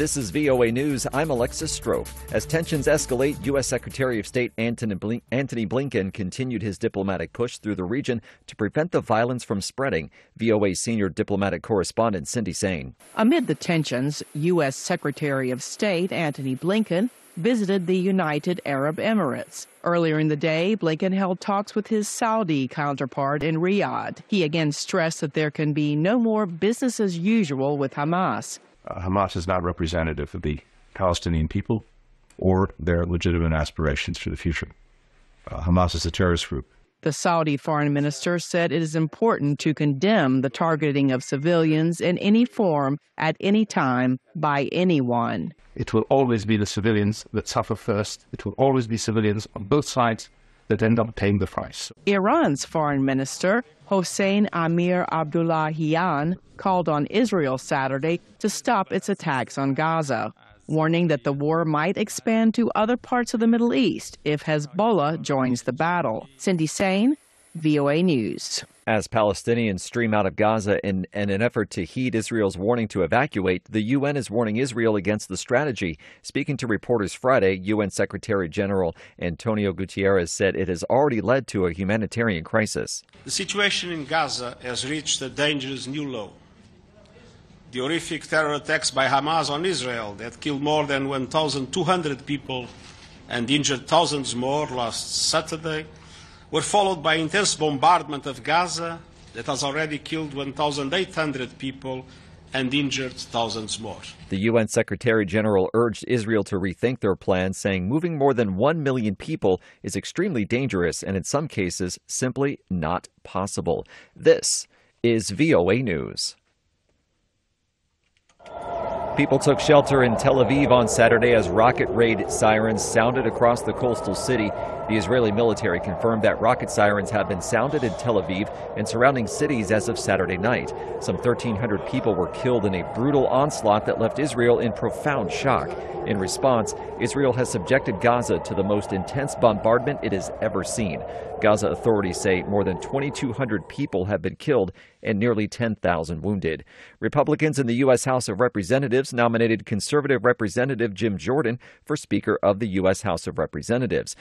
This is VOA News. I'm Alexis Strope. As tensions escalate, U.S. Secretary of State Antony Blinken continued his diplomatic push through the region to prevent the violence from spreading. VOA senior diplomatic correspondent Cindy Saine. Amid the tensions, U.S. Secretary of State Antony Blinken visited the United Arab Emirates. Earlier in the day, Blinken held talks with his Saudi counterpart in Riyadh. He again stressed that there can be no more business as usual with Hamas. Uh, Hamas is not representative of the Palestinian people or their legitimate aspirations for the future. Uh, Hamas is a terrorist group. The Saudi foreign minister said it is important to condemn the targeting of civilians in any form at any time by anyone. It will always be the civilians that suffer first. It will always be civilians on both sides that end up paying the price. Iran's foreign minister, Hossein Amir Abdollahian, called on Israel Saturday to stop its attacks on Gaza, warning that the war might expand to other parts of the Middle East if Hezbollah joins the battle. Cindy Saine, VOA News. As Palestinians stream out of Gaza in, in, an effort to heed Israel's warning to evacuate, the UN is warning Israel against the strategy. Speaking to reporters Friday, UN Secretary General Antonio Guterres said it has already led to a humanitarian crisis. The situation in Gaza has reached a dangerous new low. The horrific terror attacks by Hamas on Israel that killed more than 1,200 people and injured thousands more last Saturday were followed by intense bombardment of Gaza that has already killed 1,800 people and injured thousands more. The UN Secretary General urged Israel to rethink their plans, saying moving more than 1 million people is extremely dangerous and in some cases simply not possible. This is VOA News. People took shelter in Tel Aviv on Saturday as rocket raid sirens sounded across the coastal city. The Israeli military confirmed that rocket sirens have been sounded in Tel Aviv and surrounding cities as of Saturday night. Some 1,300 people were killed in a brutal onslaught that left Israel in profound shock. In response, Israel has subjected Gaza to the most intense bombardment it has ever seen. Gaza authorities say more than 2,200 people have been killed and nearly 10,000 wounded. Republicans in the U.S. House of Representatives nominated conservative Representative Jim Jordan for Speaker of the U.S. House of Representatives.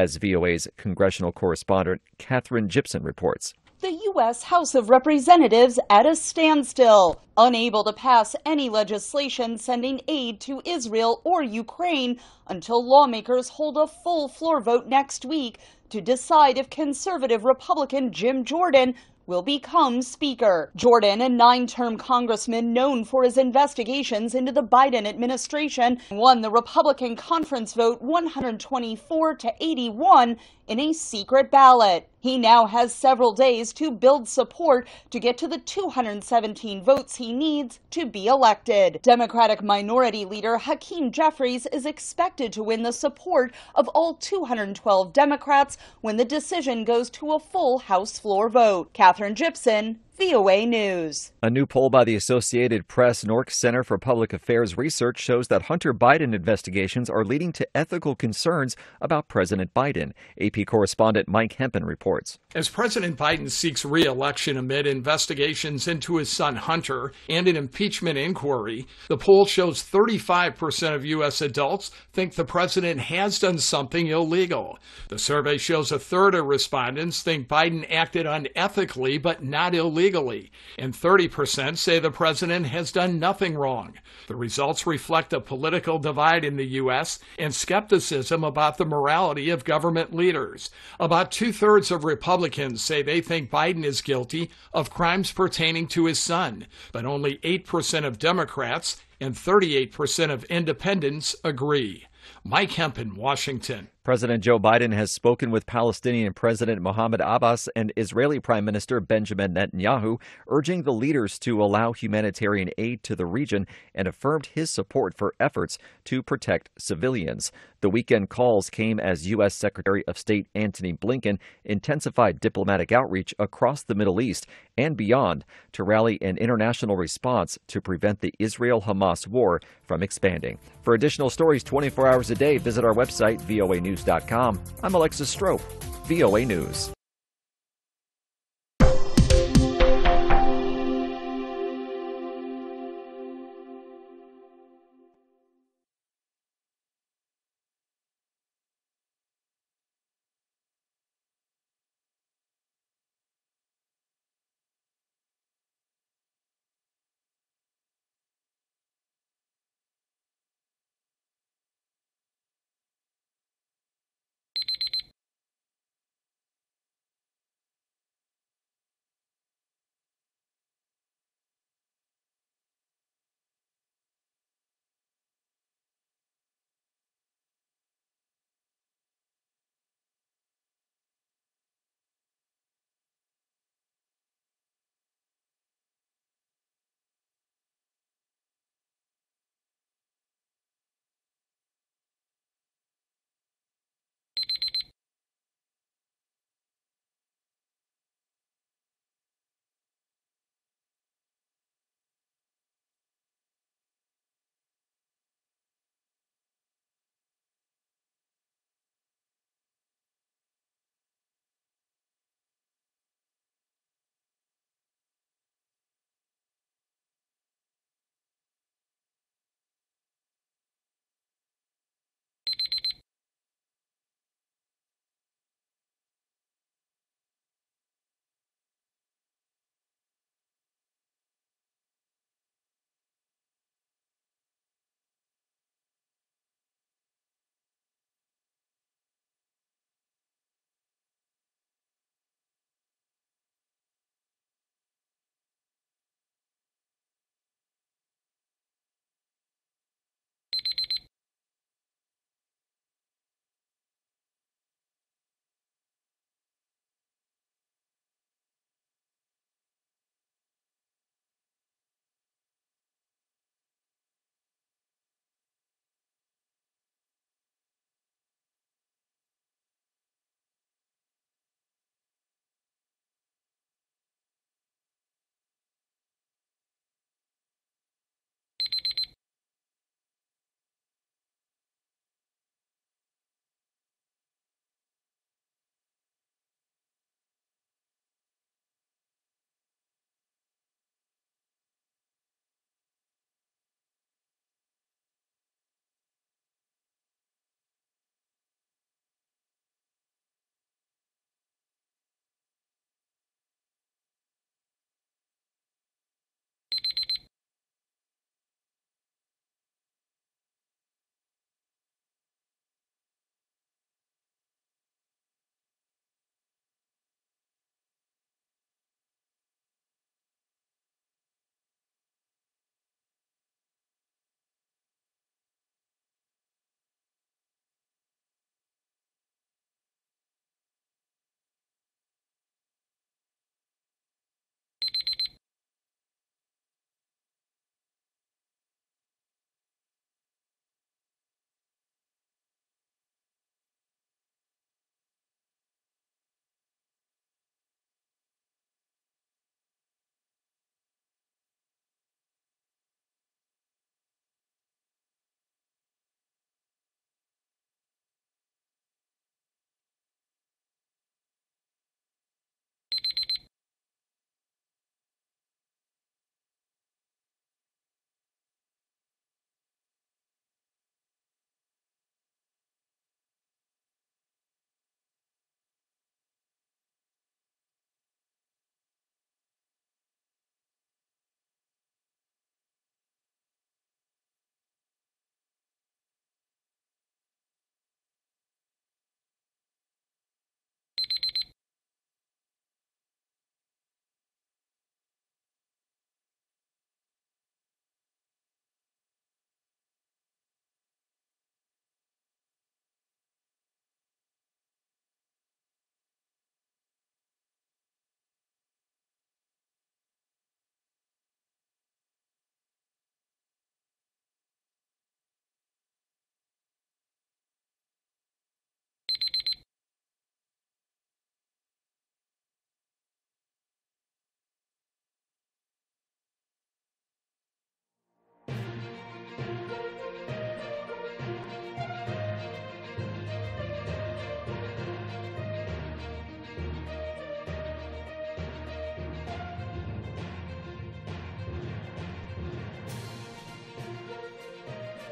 As VOA's congressional correspondent Katherine Gibson reports the U.S. House of Representatives at a standstill, unable to pass any legislation sending aid to Israel or Ukraine until lawmakers hold a full floor vote next week to decide if conservative Republican Jim Jordan will become Speaker. Jordan, a nine term congressman known for his investigations into the Biden administration, won the Republican conference vote 124 to 81 in a secret ballot. He now has several days to build support to get to the 217 votes he needs to be elected. Democratic Minority Leader Hakeem Jeffries is expected to win the support of all 212 Democrats when the decision goes to a full House floor vote. Katherine Gibson, VOA News. A new poll by the Associated Press NORC Center for Public Affairs Research shows that Hunter Biden investigations are leading to ethical concerns about President Biden. AP correspondent Mike Hempen reports. As President Biden seeks re-election amid investigations into his son Hunter and an impeachment inquiry, the poll shows 35% of U.S. adults think the president has done something illegal. The survey shows a third of respondents think Biden acted unethically but not illegally legally, and 30% say the president has done nothing wrong. The results reflect a political divide in the U.S. and skepticism about the morality of government leaders. About two thirds of Republicans say they think Biden is guilty of crimes pertaining to his son, but only 8% of Democrats and 38% of independents agree. Mike Hempen, Washington. President Joe Biden has spoken with Palestinian President Mohammed Abbas and Israeli Prime Minister Benjamin Netanyahu, urging the leaders to allow humanitarian aid to the region and affirmed his support for efforts to protect civilians. The weekend calls came as U.S. Secretary of State Antony Blinken intensified diplomatic outreach across the Middle East and beyond to rally an international response to prevent the Israel Hamas war from expanding. For additional stories 24 hours a day, visit our website, VOA News I'm Alexis Strope, VOA News.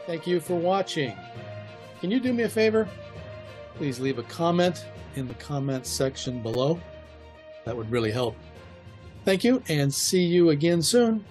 Thank you for watching. Can you do me a favor? Please leave a comment in the comments section below. That would really help. Thank you and see you again soon.